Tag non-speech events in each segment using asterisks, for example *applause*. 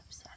upside.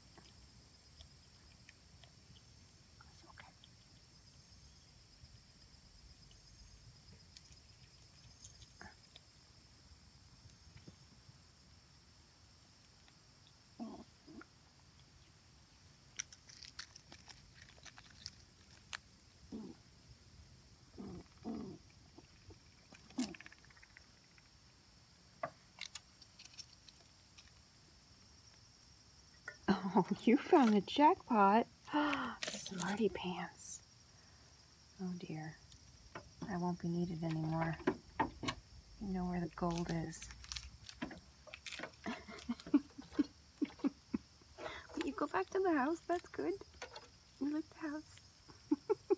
Oh, *laughs* you found the jackpot. *gasps* Smarty pants. Oh dear. I won't be needed anymore. You know where the gold is. *laughs* you go back to the house. That's good. You like the house. *laughs*